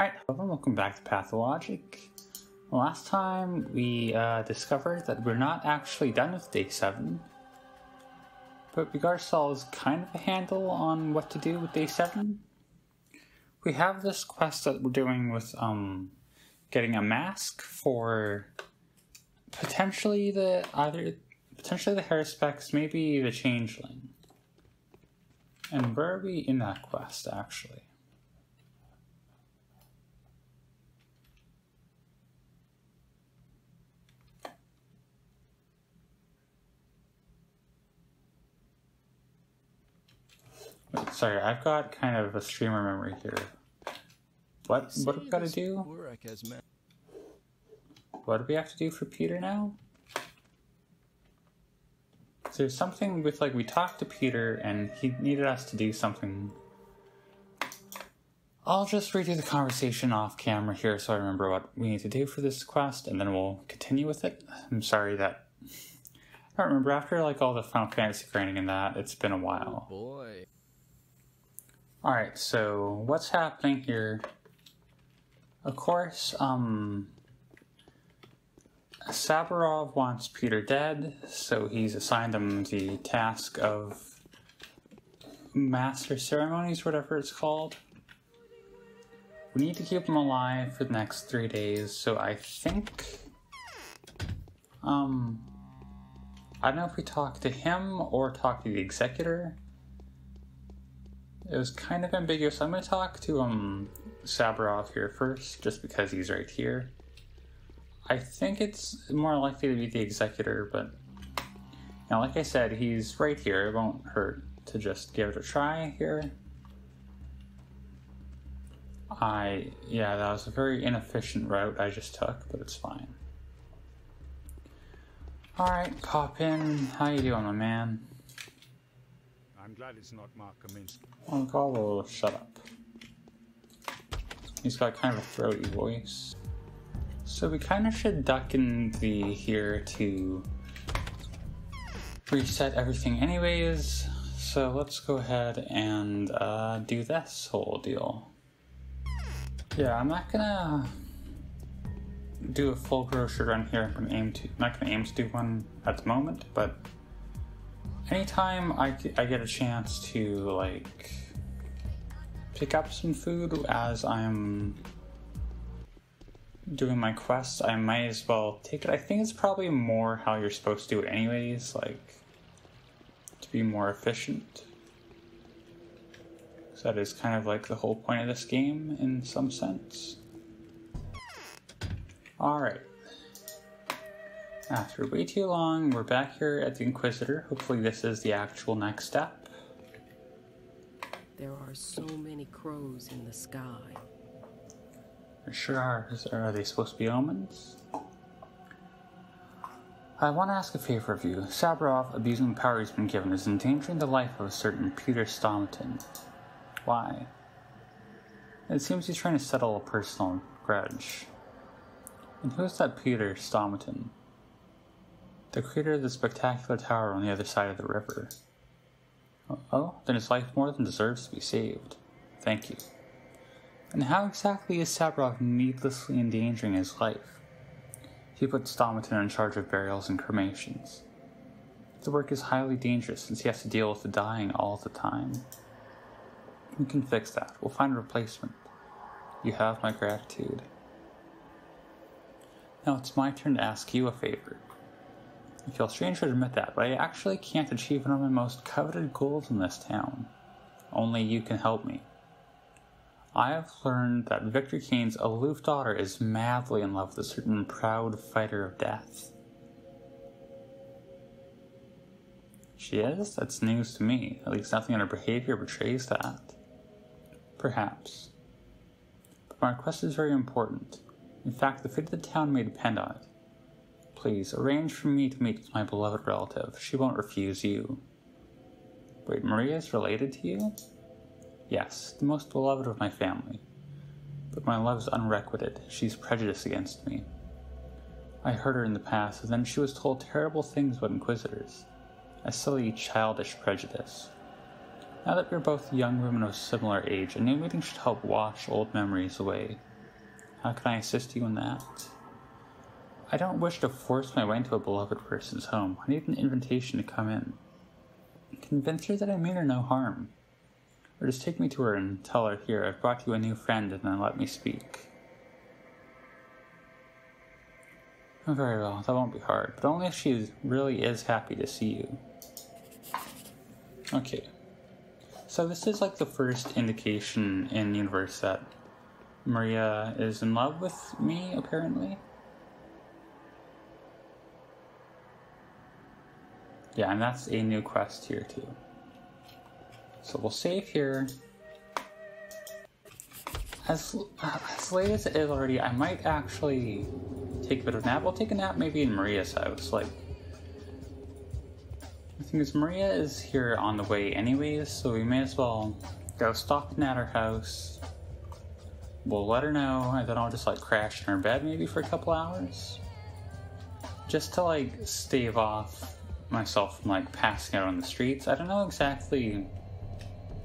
Alright, hello, welcome back to Pathologic. Last time we uh, discovered that we're not actually done with day 7, but we got ourselves kind of a handle on what to do with day 7. We have this quest that we're doing with um, getting a mask for potentially the either potentially the Haruspex, maybe the Changeling. And where are we in that quest actually? Wait, sorry, I've got kind of a streamer memory here. What what do we gotta do? What do we have to do for Peter now? There's something with like we talked to Peter and he needed us to do something. I'll just redo the conversation off camera here so I remember what we need to do for this quest and then we'll continue with it. I'm sorry that I don't remember after like all the Final Fantasy grinding and that, it's been a while. Oh boy. Alright, so what's happening here? Of course, um, Saburov wants Peter dead, so he's assigned him the task of Master Ceremonies, whatever it's called. We need to keep him alive for the next three days, so I think. Um. I don't know if we talk to him or talk to the executor. It was kind of ambiguous. I'm going to talk to um Saburov here first, just because he's right here. I think it's more likely to be the executor, but now, like I said, he's right here. It won't hurt to just give it a try here. I yeah, that was a very inefficient route I just took, but it's fine. Alright, Coppin, how you doing, my man? Glad it's not Mark Kaminsky. Oh, Gallo, shut up. He's got kind of a throaty voice. So we kind of should duck in the here to reset everything anyways. So let's go ahead and uh, do this whole deal. Yeah, I'm not gonna do a full grocery run here. I'm aim to I'm not gonna aim to do one at the moment, but anytime I, I get a chance to like pick up some food as I'm doing my quests, I might as well take it. I think it's probably more how you're supposed to do it anyways, like to be more efficient. So that is kind of like the whole point of this game in some sense. Alright. After way too long, we're back here at the Inquisitor. Hopefully this is the actual next step. There are so many crows in the sky. There sure are. Is- Are they supposed to be omens? I want to ask a favor of you. Saburov, abusing the power he's been given, is endangering the life of a certain Peter Stamatin. Why? It seems he's trying to settle a personal grudge. And who's that Peter Stamatin? The creator of the spectacular tower on the other side of the river. Oh, then his life more than deserves to be saved. Thank you. And how exactly is Saburov needlessly endangering his life? He puts Stamatin in charge of burials and cremations. The work is highly dangerous since he has to deal with the dying all the time. We can fix that. We'll find a replacement. You have my gratitude. Now it's my turn to ask you a favor. I feel strange to admit that, but I actually can't achieve one of my most coveted goals in this town. Only you can help me. I have learned that Victor Kain's aloof daughter is madly in love with a certain proud fighter of death. She is? That's news to me. At least nothing in her behavior betrays that. Perhaps. But my request is very important. In fact, the fate of the town may depend on it. Please, arrange for me to meet with my beloved relative. She won't refuse you. Wait, Maria is related to you? Yes, the most beloved of my family. But my love is unrequited. She's prejudiced against me. I hurt her in the past, and then she was told terrible things about Inquisitors. A silly, childish prejudice. Now that we're both young women of similar age, a new meeting should help wash old memories away. How can I assist you in that? I don't wish to force my way into a beloved person's home. I need an invitation to come in. Convince her that I mean her no harm. Or just take me to her and tell her, here, I've brought you a new friend, and then let me speak. Oh, very well, that won't be hard, but only if she really is happy to see you. Okay. So this is like the first indication in the universe that Maria is in love with me, apparently. Yeah, and that's a new quest here too. So we'll save here. As, as late as it is already, I might actually take a bit of a nap. We'll take a nap maybe in Maria's house. Like, the thing is, Maria is here on the way anyways, so we may as well go stop at her house. We'll let her know, and then I'll just like crash in her bed maybe for a couple hours. Just to like stave off myself from like passing out on the streets. I don't know exactly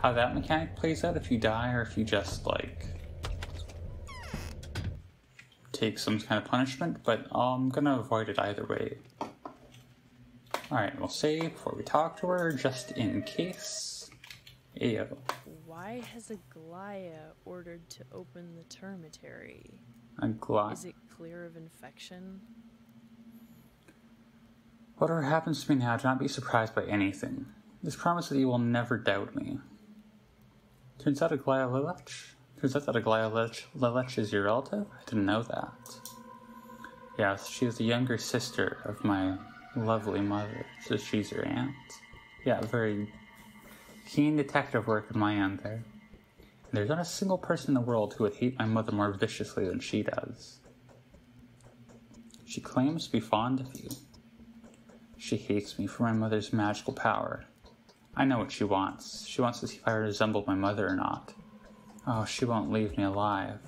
how that mechanic plays out if you die or if you just like take some kind of punishment, but um, I'm gonna avoid it either way. Alright, we'll save before we talk to her, just in case. Ayo. Why has Aglaya ordered to open the termitary? I'm. Is it clear of infection? Whatever happens to me now, do not be surprised by anything. Just promise that you will never doubt me. Turns out Aglaya Lilich? Turns out that Aglaya Lilich is your relative? I didn't know that. Yes, she is the younger sister of my lovely mother, so she's your aunt. Yeah, very keen detective work on my end there. There's not a single person in the world who would hate my mother more viciously than she does. She claims to be fond of you. She hates me for my mother's magical power. I know what she wants. She wants to see if I resemble my mother or not. Oh, she won't leave me alive.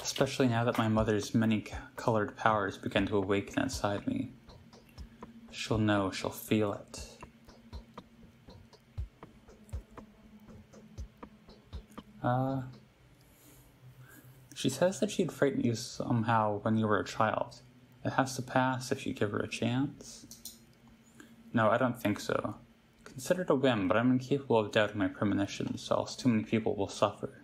Especially now that my mother's many colored powers begin to awaken inside me. She'll know, she'll feel it. Uh, she says that she'd frighten you somehow when you were a child. It has to pass if you give her a chance. No, I don't think so. Consider it a whim, but I'm incapable of doubting my premonitions, else too many people will suffer.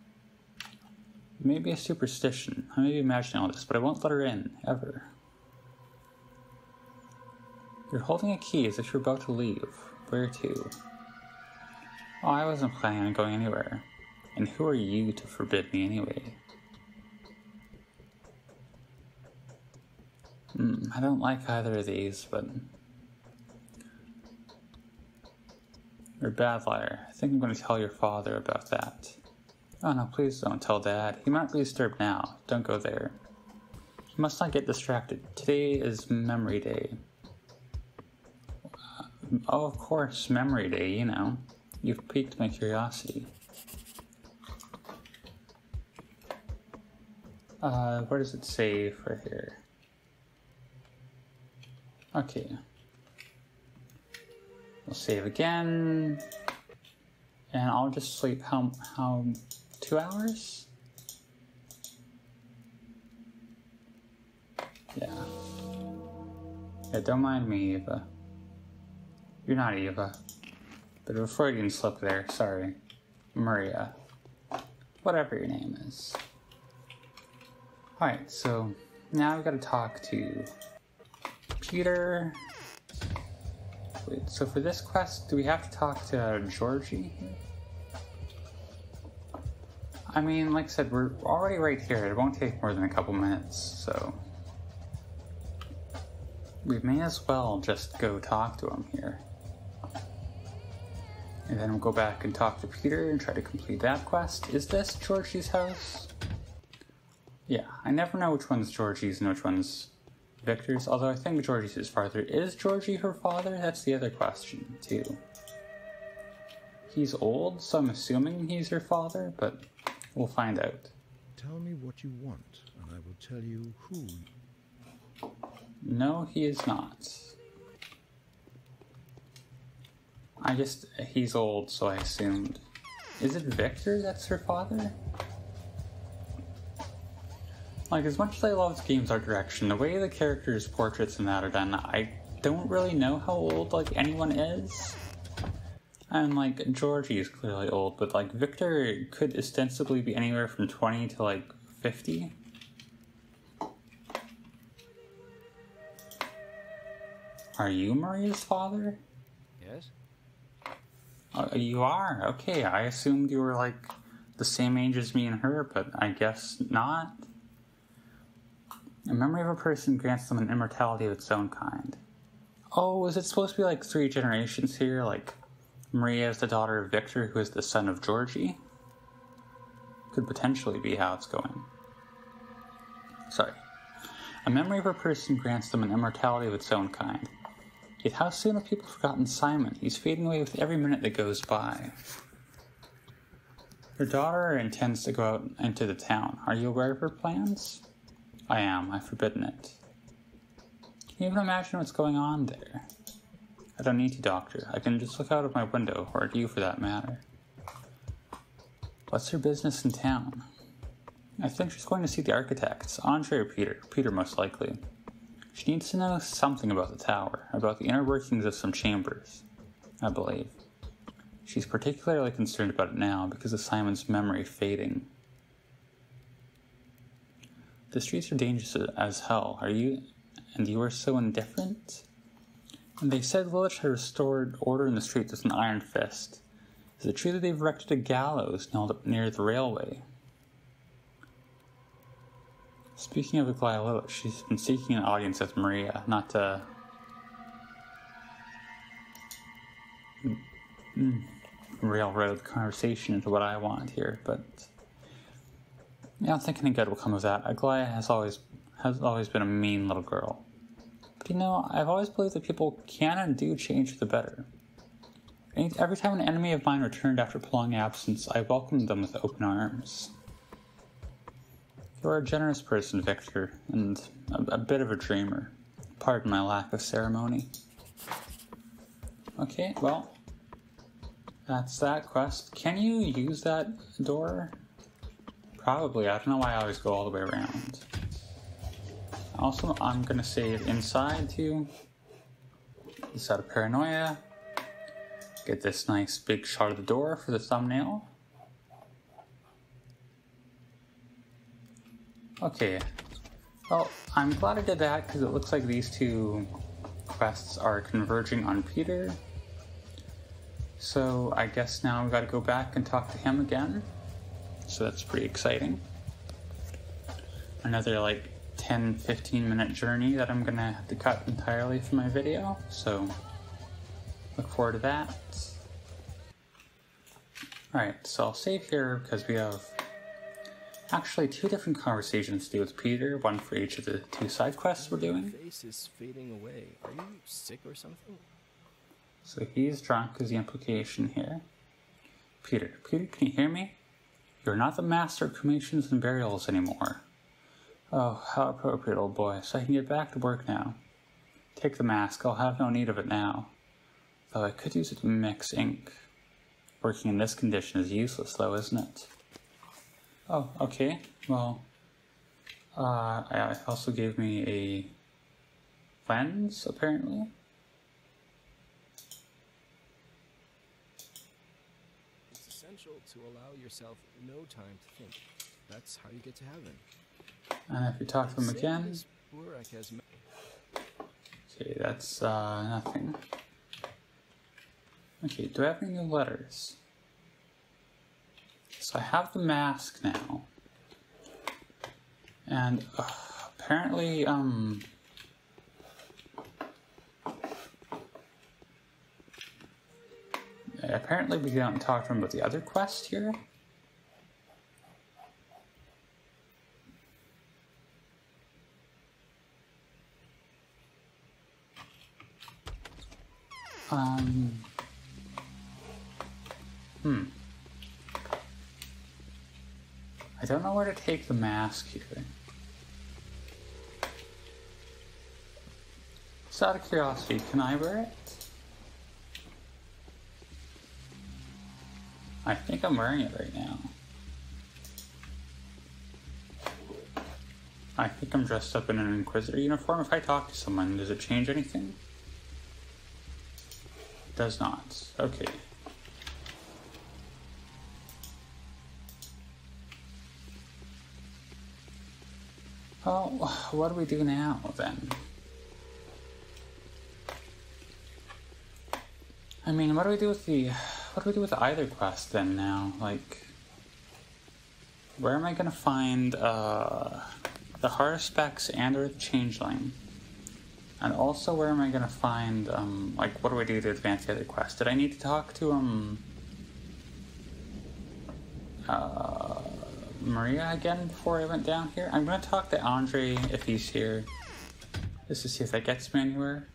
It may be a superstition. I may be imagining all this, but I won't let her in, ever. You're holding a key as if you're about to leave. Where to? Oh, I wasn't planning on going anywhere. And who are you to forbid me anyway? Hmm, I don't like either of these, but. You're a bad liar. I think I'm going to tell your father about that. Oh no, please don't tell Dad. He might be disturbed now. Don't go there. You must not get distracted. Today is Memory Day. Uh, oh, of course, Memory Day, you know. You've piqued my curiosity. Uh, where does it say for here? Okay. We'll save again. And I'll just sleep how, how, two hours? Yeah. Yeah, don't mind me, Eva. You're not Eva. Bit of a Freudian slip there, sorry. Maria. Whatever your name is. Alright, so now we gotta talk to Peter. Wait, so for this quest, do we have to talk to Georgie? I mean, like I said, we're already right here. It won't take more than a couple minutes, so. We may as well just go talk to him here. And then we'll go back and talk to Peter and try to complete that quest. Is this Georgie's house? Yeah, I never know which one's Georgie's and which one's Victor's, although I think Georgie's his father. Is Georgie her father? That's the other question, too. He's old, so I'm assuming he's her father, but we'll find out. Tell me what you want, and I will tell you who. No, he is not. I just he's old, so I assumed. Is it Victor that's her father? Like as much as I love game's art direction, the way the characters' portraits and that are done, I don't really know how old like anyone is. And like Georgie is clearly old, but like Victor could ostensibly be anywhere from twenty to like fifty. Are you Maria's father? Yes? Uh, you are? Okay, I assumed you were like the same age as me and her, but I guess not. A memory of a person grants them an immortality of its own kind. Oh, is it supposed to be like three generations here? Like Maria is the daughter of Victor, who is the son of Georgie? Could potentially be how it's going. Sorry. A memory of a person grants them an immortality of its own kind. Yet how soon have people forgotten Simon? He's fading away with every minute that goes by. Her daughter intends to go out into the town. Are you aware of her plans? I am. I've forbidden it. Can you even imagine what's going on there? I don't need to, Doctor. I can just look out of my window, or at you for that matter. What's her business in town? I think she's going to see the architects, Andre or Peter. Peter, most likely. She needs to know something about the tower, about the inner workings of some chambers, I believe. She's particularly concerned about it now because of Simon's memory fading. The streets are dangerous as hell. Are you. and you are so indifferent? And they said Lilich had restored order in the streets with an iron fist. Is it true that they've erected a gallows near the railway? Speaking of Aglaya Lilich, she's been seeking an audience with Maria, not to. railroad the conversation into what I want here, but I don't think any good will come of that. Aglaya has always has always been a mean little girl. But you know, I've always believed that people can and do change for the better. Every time an enemy of mine returned after prolonged absence, I welcomed them with open arms. You're a generous person, Victor, and a, a bit of a dreamer. Pardon my lack of ceremony. Okay, well, that's that quest. Can you use that door? Probably. I don't know why I always go all the way around. Also, I'm gonna save inside too. Out of paranoia. Get this nice big shot of the door for the thumbnail. Okay. Well, I'm glad I did that because it looks like these two quests are converging on Peter. So I guess now we gotta go back and talk to him again. So that's pretty exciting. Another like 10 15 minute journey that I'm gonna have to cut entirely from my video. So look forward to that. Alright, so I'll save here because we have actually two different conversations to do with Peter, one for each of the two side quests we're doing. face is fading away. Are you sick or something? So he's drunk is the implication here. Peter, Peter, can you hear me? You're not the master of cremations and burials anymore. Oh, how appropriate, old boy, so I can get back to work now. Take the mask, I'll have no need of it now. Though I could use it to mix ink. Working in this condition is useless, though, isn't it? Oh, okay. Well, uh, I also gave me a lens, apparently. It's essential to allow yourself no time to think. That's how you get to heaven. And if you talk to them again, as Burak has me- okay, that's uh, nothing. Okay, do I have any new letters? So I have the mask now. And uh, apparently, um. Apparently, we don't talk to him about the other quest here. Um. Hmm. I don't know where to take the mask here. Just out of curiosity, can I wear it? I think I'm wearing it right now. I think I'm dressed up in an Inquisitor uniform. If I talk to someone, does it change anything? It does not. Okay. Well, what do we do now then? I mean, what do we do with the what do we do with either quest then now? Like, where am I gonna find uh, the Haruspex and or the Changeling? And also, where am I gonna find um, like what do I do to advance the other quest? Did I need to talk to um uh, Maria again before I went down here? I'm gonna talk to Andre if he's here, just to see if that gets me anywhere.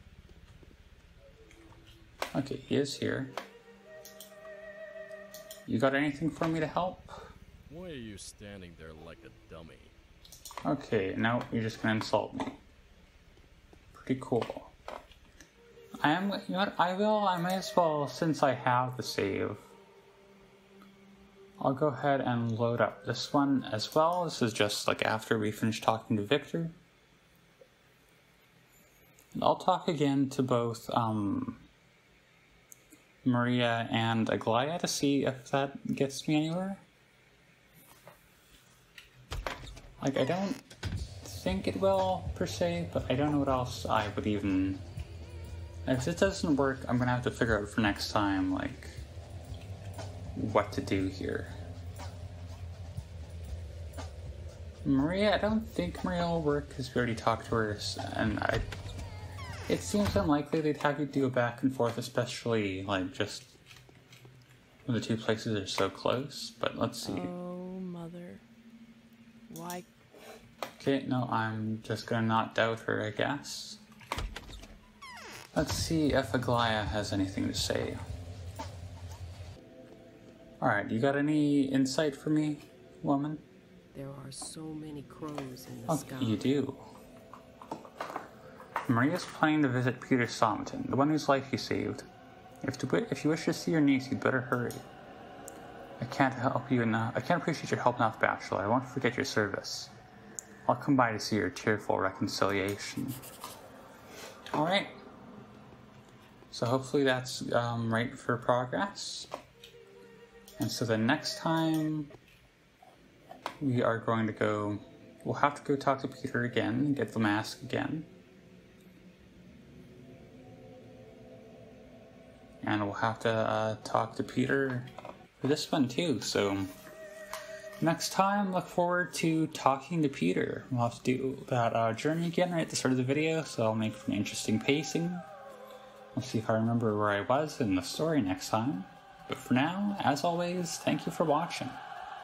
Okay, he is here. You got anything for me to help? Why are you standing there like a dummy? Okay, now you're just gonna insult me. Pretty cool. I am, you know what, I will, I may as well, since I have the save, I'll go ahead and load up this one as well. This is just like after we finish talking to Victor. And I'll talk again to both, um, Maria and Aglaya to see if that gets me anywhere. Like, I don't think it will, per se, but I don't know what else I would even... If it doesn't work, I'm gonna have to figure out for next time, like, what to do here. Maria, I don't think Maria will work because we already talked to her, and I it seems unlikely they'd have you do a back and forth, especially like just when the two places are so close. But let's see. Oh, mother. Why? Okay, no, I'm just gonna not doubt her, I guess. Let's see if Aglaya has anything to say. Alright, you got any insight for me, woman? There are so many crows in the Oh, sky. you do. Maria's planning to visit Peter Somerton, the one whose life you saved. If, to, if you wish to see your niece, you'd better hurry. I can't help you enough. I can't appreciate your help enough, Bachelor. I won't forget your service. I'll come by to see your tearful reconciliation. All right. So hopefully that's um, right for progress. And so the next time we are going to go, we'll have to go talk to Peter again, and get the mask again. And we'll have to uh, talk to Peter for this one too. So next time, look forward to talking to Peter. We'll have to do that uh, journey again right at the start of the video, so I'll make for an interesting pacing. We'll see if I remember where I was in the story next time. But for now, as always, thank you for watching.